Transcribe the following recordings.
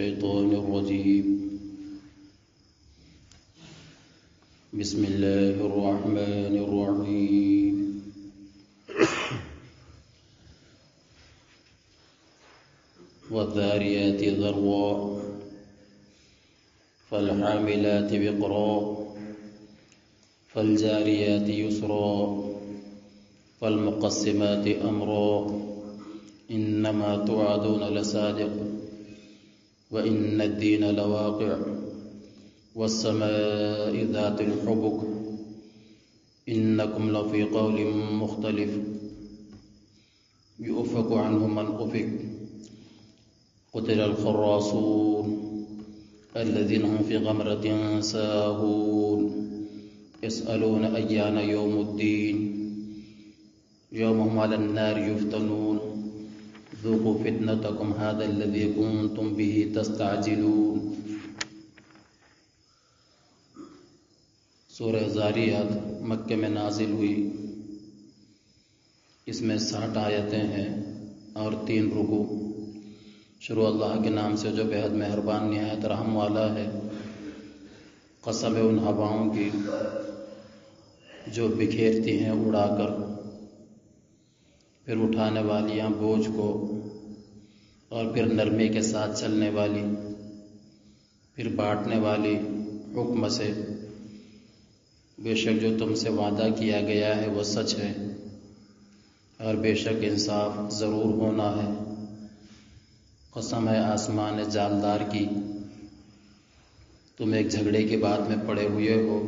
الشيطان الرجيم. بسم الله الرحمن الرحيم. والذاريات ذروا فالحاملات بقرا فالجاريات يسرا فالمقسمات أمرا. إنما توعدون لصادق. وإن الدين لواقع والسماء ذات الحبك. إنكم لفي قول مختلف. يؤفك عنه من أفك. قتل الخراصون الذين هم في غمرة ساهون. يسألون أيان يوم الدين. يوم هم على النار يفتنون. ذوقوا فتنتكم هذا الذي كنتم به تستعجلون. سورہ زاریات مکہ میں نازل ہوئی۔ اس میں ساٹھ آیتیں ہیں اور تین رکو شروع اللہ کے نام سے جو بہت مہربان نہایت رحم والا ہے۔ قسم ان ہواؤں کی جو بکھیرتی ہیں، اڑا کر۔ پھر اٹھانے والیاں، بوجھ کو، اور پھر نرمی کے ساتھ چلنے والی، پھر بانٹنے والی حکم سے۔ بے شک جو تم سے وعدہ کیا گیا ہے وہ سچ ہے، اور بے شک انصاف ضرور ہونا ہے۔ قسم ہے آسمان جالدار کی، تم ایک جھگڑے کی بات میں پڑے ہوئے ہو۔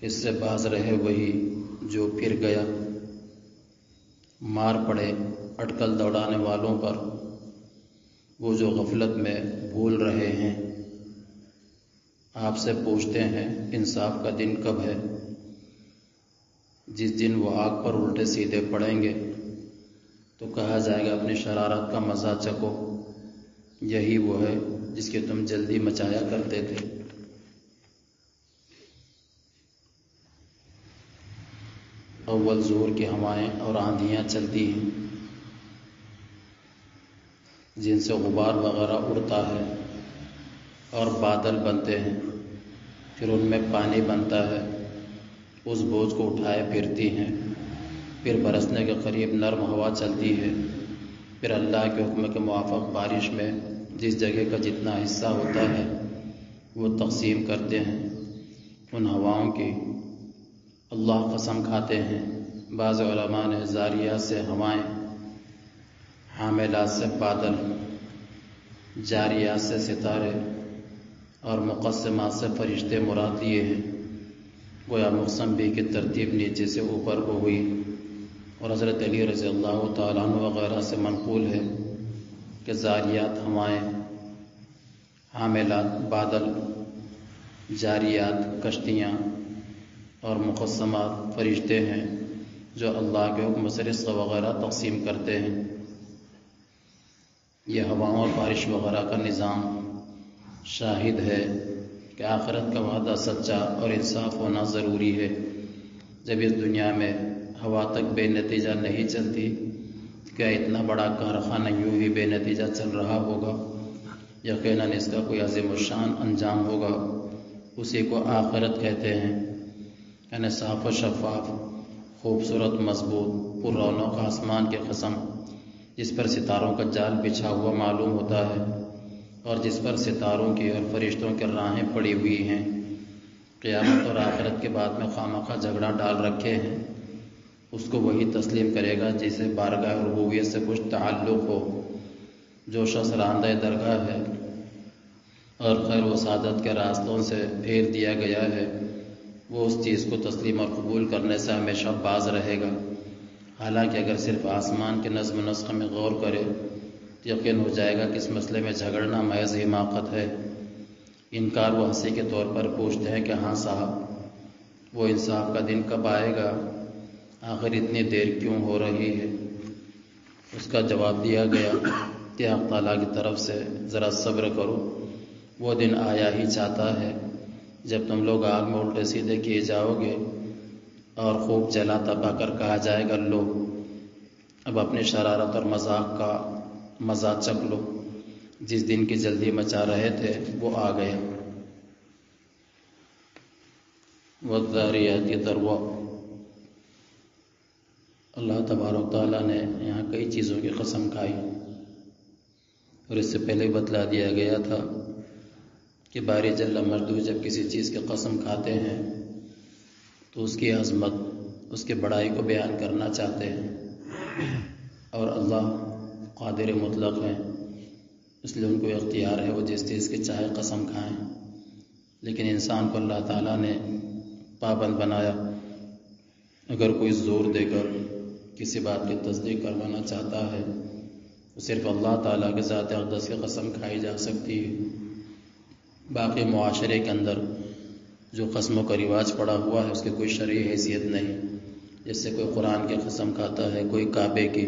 اس سے باز رہے وہی جو پھر گیا۔ مار پڑے اٹکل دوڑانے والوں پر۔ وہ جو غفلت میں بھول رہے ہیں۔ آپ سے پوچھتے ہیں، انصاف کا دن کب ہے؟ جس دن وہ آگ پر الٹے سیدھے پڑیں گے۔ تو کہا جائے گا، اپنی شرارت کا مزہ چکو یہی وہ ہے جس کی تم جلدی مچایا کرتے تھے۔ اول زور کی ہوائیں اور آندھیاں چلتی ہیں۔ جن سے غبار وغیرہ اڑتا ہے اور بادل بنتے ہیں، پھر ان میں پانی بنتا ہے، اس بوجھ کو اٹھائے پھرتی ہیں۔ پھر برسنے کے قریب نرم ہوا چلتی ہے۔ پھر اللہ کے حکم کے موافق بارش میں جس جگہ کا جتنا حصہ ہوتا ہے، وہ تقسیم کرتے ہیں۔ ان ہواؤں کی اللہ قسم کھاتے ہیں۔ بعض علماء نے زاریات سے ہوائیں حاملات سے بادل جاریات سے ستارے اور مقسمات سے فرشتے مراد لیے ہیں۔ گویا مقسم بھی کی ترتیب نیچے سے اوپر کو ہوئی۔ اور حضرت علی رضی اللہ تعالیٰ عنہ وغیرہ سے منقول ہے کہ زاریات ہوائیں، حاملات بادل، جاریات کشتیاں اور مقسمات فرشتے ہیں جو اللہ کے حکم سے رزق وغیرہ تقسیم کرتے ہیں۔ یہ ہواؤں اور بارش وغیرہ کا نظام شاہد ہے کہ آخرت کا وعدہ سچا اور انصاف ہونا ضروری ہے۔ جب اس دنیا میں ہوا تک بے نتیجہ نہیں چلتی، کیا اتنا بڑا کارخانہ یوں ہی بے نتیجہ چل رہا ہوگا؟ یقیناً اس کا کوئی عظیم الشان انجام ہوگا۔ اسی کو آخرت کہتے ہیں۔ یعنی صاف و شفاف، خوبصورت، مضبوط، پر رونق آسمان کے قسم، جس پر ستاروں کا جال بچھا ہوا معلوم ہوتا ہے اور جس پر ستاروں کی اور فرشتوں کے راہیں پڑی ہوئی ہیں۔ قیامت اور آخرت کے بعد میں خامہ کا جھگڑا ڈال رکھے ہیں۔ اس کو وہی تسلیم کرے گا جسے بارگاہ ربویت سے کچھ تعلق ہو، جو شخص راندہ درگاہ ہے اور خیر و سعادت کے راستوں سے پھیر دیا گیا ہے۔ وہ اس چیز کو تسلیم اور قبول کرنے سے ہمیشہ باز رہے گا۔ حالانکہ اگر صرف آسمان کے نظم و نسق میں غور کرے تو یقین ہو جائے گا کہ اس مسئلے میں جھگڑنا محض حماقت ہے۔ انکار و ہنسی کے طور پر پوچھتے ہیں کہ ہاں صاحب، وہ انصاف کا دن کب آئے گا؟ آخر اتنی دیر کیوں ہو رہی ہے؟ اس کا جواب دیا گیا کہ حق تعالیٰ کی طرف سے، ذرا صبر کرو، وہ دن آیا ہی چاہتا ہے۔ جب تم لوگ آگ میں الٹے سیدھے کیے جاؤ گے اور خوب جلا تبا کر کہا جائے گا، لو، اب اپنی شرارت اور مذاق کا مزہ چک لو۔ جس دن کی جلدی مچا رہے تھے، وہ آ گئے۔ وزاریاتی دروا اللہ تبارک تعالیٰ نے یہاں کئی چیزوں کی قسم کھائی اور اس سے پہلے بتلا دیا گیا تھا۔ کہ باری جل مردو جب کسی چیز کی قسم کھاتے ہیں، تو اس کی عظمت، اس کے بڑائی کو بیان کرنا چاہتے ہیں۔ اور اللہ قادر مطلق ہیں، اس لیے ان کو اختیار ہے وہ جس چیز کی چاہے قسم کھائیں۔ لیکن انسان کو اللہ تعالیٰ نے پابند بنایا۔ اگر کوئی زور دے کر کسی بات کی تصدیق کروانا چاہتا ہے، تو صرف اللہ تعالیٰ کے ذات اقدس کی قسم کھائی جا سکتی۔ ہے باقی معاشرے کے اندر جو قسموں کا رواج پڑا ہوا ہے، اس کی کوئی شرعی حیثیت نہیں۔ جس سے کوئی قرآن کی قسم کھاتا ہے، کوئی کعبے کی،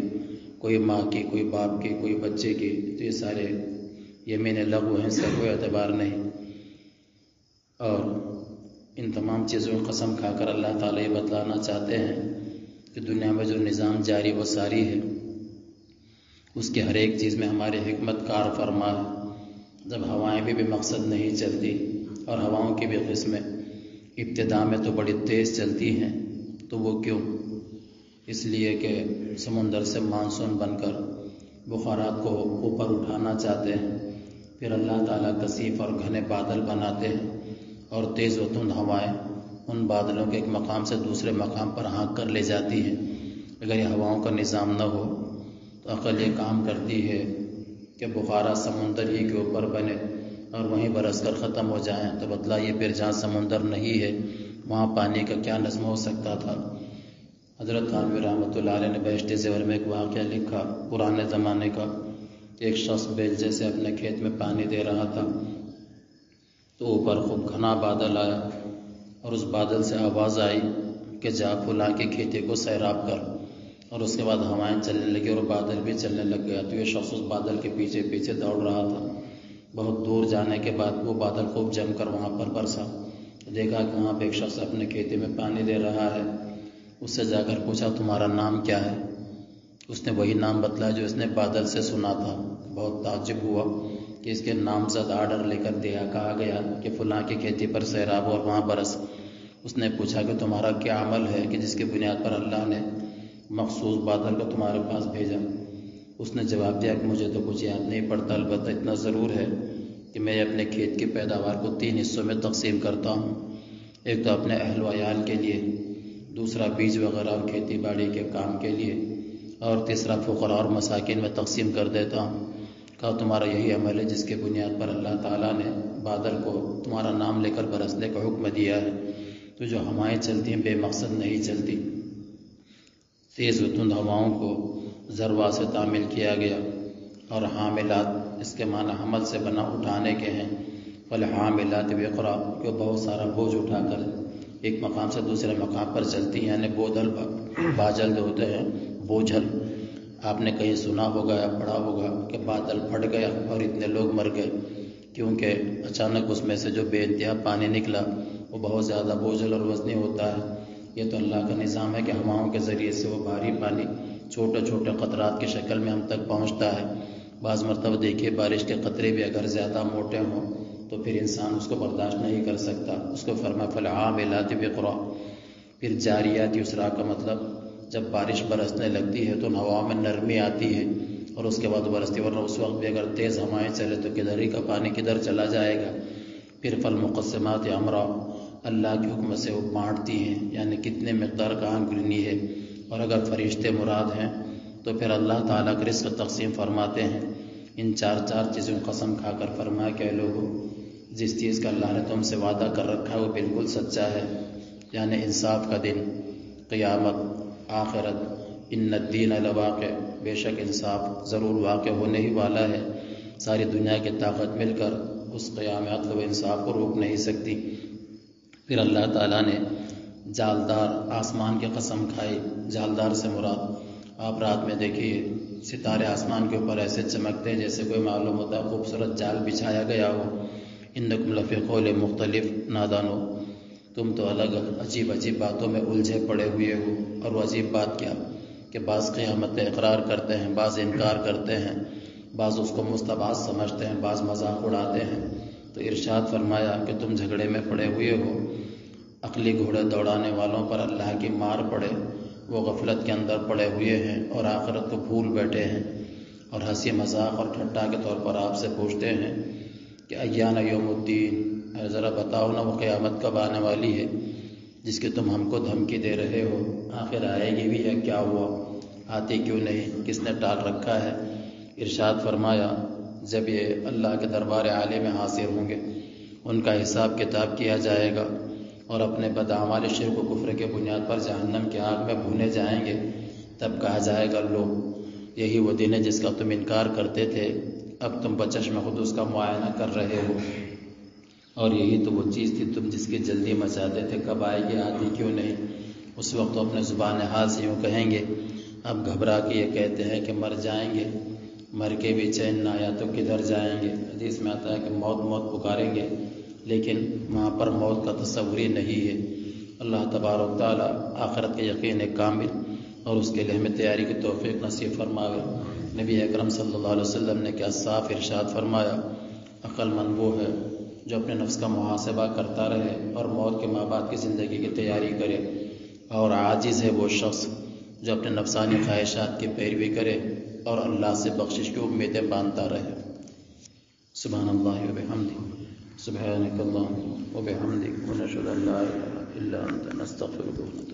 کوئی ماں کی، کوئی باپ کی، کوئی بچے کی، تو یہ سارے یمین لغو ہیں، اس کا کوئی اعتبار نہیں۔ اور ان تمام چیزوں کی قسم کھا کر اللہ تعالیٰ یہ بتلانا چاہتے ہیں کہ دنیا میں جو نظام جاری و ساری ہے۔ اس کے ہر ایک چیز میں ہمارے حکمت کار فرما ہے۔ جب ہوائیں بھی بھی مقصد نہیں چلتی اور ہواؤں کی بھی قسمیں ابتدا میں تو بڑی تیز چلتی ہیں، تو وہ کیوں؟ اس لیے کہ سمندر سے مانسون بن کر بخارات کو اوپر اٹھانا چاہتے ہیں، پھر اللہ تعالیٰ کثیف اور گھنے بادل بناتے ہیں اور تیز و تند ہوائیں ان بادلوں کے ایک مقام سے دوسرے مقام پر ہانک کر لے جاتی ہیں۔ اگر یہ ہواؤں کا نظام نہ ہو تو عقل یہ کام کرتی ہے کہ بخارا سمندر ہی کے اوپر بنے اور وہیں برس کر ختم ہو جائیں تو بتلا یہ پھر جہاں سمندر نہیں ہے، وہاں پانی کا کیا نظم ہو سکتا تھا؟ حضرت خانوی رحمۃ اللہ علیہ نے بیشت زیور میں ایک واقعہ لکھا پرانے زمانے کا۔ ایک شخص بیل جیسے اپنے کھیت میں پانی دے رہا تھا۔ تو اوپر خوب گھنا بادل آیا اور اس بادل سے آواز آئی کہ جا پھلا کی کھیتی کو سیراب کر۔ اور اس کے بعد ہوائیں چلنے لگی اور بادل بھی چلنے لگ گیا۔ تو یہ شخص اس بادل کے پیچھے پیچھے دوڑ رہا تھا۔ بہت دور جانے کے بعد وہ بادل خوب جم کر وہاں پر برسا۔ دیکھا کہ وہاں پہ ایک شخص اپنے کھیتی میں پانی دے رہا ہے۔ اس سے جا کر پوچھا، تمہارا نام کیا ہے؟ اس نے وہی نام بتلایا جو اس نے بادل سے سنا تھا۔ بہت تعجب ہوا کہ اس کے نام زد آرڈر لے کر دیا، کہا گیا کہ فلاں کی کھیتی پر سیراب اور وہاں برس۔ اس نے پوچھا کہ تمہارا کیا عمل ہے کہ جس کی بنیاد پر مخصوص بادل کو تمہارے پاس بھیجا۔ اس نے جواب دیا کہ مجھے تو کچھ یاد نہیں، پڑتا البتہ اتنا ضرور ہے کہ میں اپنے کھیت کی پیداوار کو تین حصوں میں تقسیم کرتا ہوں۔ ایک تو اپنے اہل و عیال کے لیے، دوسرا بیج وغیرہ اور کھیتی باڑی کے کام کے لیے، اور تیسرا فقراء اور مساکین میں تقسیم کر دیتا ہوں۔ کہا تمہارا یہی عمل ہے جس کے بنیاد پر اللہ تعالیٰ نے بادل کو تمہارا نام لے کر برسنے کا حکم دیا ہے۔ تو جو ہوائیں چلتی ہیں بے مقصد نہیں چلتی تیز و تند ہواؤں کو ذروا سے تعمیل کیا گیا اور حاملات اس کے معنی حمل سے بنا اٹھانے کے ہیں۔ فل حاملات وقرا جو بہت سارا بوجھ اٹھا کر ایک مقام سے دوسرے مقام پر چلتی ہیں یعنی بودل باجل ہوتے ہیں، بوجھل۔ آپ نے کہیں سنا ہوگا یا پڑھا ہوگا کہ بادل پھٹ گیا اور اتنے لوگ مر گئے، کیونکہ اچانک اس میں سے جو بے انتہا پانی نکلا، وہ بہت زیادہ بوجھل اور وزنی ہوتا ہے۔ یہ تو اللہ کا نظام ہے کہ ہواؤں کے ذریعے سے وہ بھاری پانی چھوٹے چھوٹے قطرات کی شکل میں ہم تک پہنچتا ہے۔ بعض مرتبہ دیکھیے بارش کے قطرے بھی اگر زیادہ موٹے ہوں تو پھر انسان اس کو برداشت نہیں کر سکتا۔ اس کو فرما فلعام علاج بقرا پھر جاریاتی اسرا کا مطلب جب بارش برسنے لگتی ہے تو ہواؤں میں نرمی آتی ہے اور اس کے بعد برستی، ورنہ اس وقت بھی اگر تیز ہوائیں چلے تو کدھر ہی کا پانی کدھر چلا جائے گا۔ پھر فل مقصمات امرا اللہ کے حکم سے وہ بانٹتی ہیں یعنی کتنے مقدار کہاں گرنی ہے۔ اور اگر فرشتے مراد ہیں، تو پھر اللہ تعالیٰ کا رزق تقسیم فرماتے ہیں۔ ان چار چار چیزوں قسم کھا کر فرمایا کہ لوگوں جس چیز کا اللہ نے تم سے وعدہ کر رکھا ہے، وہ بالکل سچا ہے۔ یعنی انصاف کا دن، قیامت، آخرت۔ ان الدین الواقع بے شک انصاف ضرور واقع ہونے ہی والا ہے۔ ساری دنیا کی طاقت مل کر اس قیامت و انصاف کو روک نہیں سکتی۔ پھر اللہ تعالیٰ نے جالدار آسمان کی قسم کھائی، جالدار سے مراد۔ آپ رات میں دیکھیے، ستارے آسمان کے اوپر ایسے چمکتے جیسے کوئی معلوم ہوتا ہے خوبصورت جال بچھایا گیا ہو۔ ان لفی قول مختلف نادانو تم تو الگ عجیب عجیب باتوں میں الجھے پڑے ہوئے ہو۔ اور وہ عجیب بات کیا؟ کہ بعض قیامت اقرار کرتے ہیں، بعض انکار کرتے ہیں، بعض اس کو مستباز سمجھتے ہیں، بعض مذاق اڑاتے ہیں۔ تو ارشاد فرمایا کہ تم جھگڑے میں پڑے ہوئے ہو۔ عقلی گھوڑے دوڑانے والوں پر اللہ کی مار پڑے، وہ غفلت کے اندر پڑے ہوئے ہیں اور آخرت کو بھول بیٹھے ہیں۔ اور ہنسی مذاق اور ٹھٹا کے طور پر آپ سے پوچھتے ہیں کہ ایان یوم الدین؟ اے ذرا بتاؤ نا، وہ قیامت کب آنے والی ہے جس کی تم ہم کو دھمکی دے رہے ہو؟ آخر آئے گی بھی ہے، کیا ہوا؟ آتی کیوں نہیں؟ کس نے ٹال رکھا ہے؟ ارشاد فرمایا جب یہ اللہ کے دربار عالیہ میں حاضر ہوں گے، ان کا حساب کتاب کیا جائے گا اور اپنے بدعمال شرک و کفر کے بنیاد پر جہنم کے آگ میں بھونے جائیں گے، تب کہا جائے گا، لو، یہی وہ دن ہے جس کا تم انکار کرتے تھے، اب تم بچش میں خود اس کا معائنہ کر رہے ہو۔ اور یہی تو وہ چیز تھی تم جس کی جلدی مچاتے تھے، کب آئے گی آتی کیوں نہیں؟ اس وقت اپنے زبان حال سے یوں کہیں گے، اب گھبرا کے یہ کہتے ہیں کہ مر جائیں گے۔ مر کے بھی چین نہ آیا تو کدھر جائیں گے۔ حدیث میں آتا ہے کہ موت موت پکاریں گے، لیکن وہاں پر موت کا تصور ہی نہیں ہے۔ اللہ تبارک تعالیٰ آخرت کے یقین کامل اور اس کے لیے ہمیں تیاری کی توفیق نصیب فرماوے۔ نبی اکرم صلی اللہ علیہ وسلم نے کیا صاف ارشاد فرمایا، عقل مند وہ ہے جو اپنے نفس کا محاسبہ کرتا رہے اور موت کے ماں باپ کی زندگی کی تیاری کرے۔ اور عاجز ہے وہ شخص جو اپنے نفسانی خواہشات کی پیروی کرے۔ اور اللہ سے بخشش کی امیدیں باندھتا رہے۔ سبحان اللہ و بحمدی سبحانک اللہ و بحمدی و ونشد اللہ الا انت۔ نستغفرک۔ و نتوب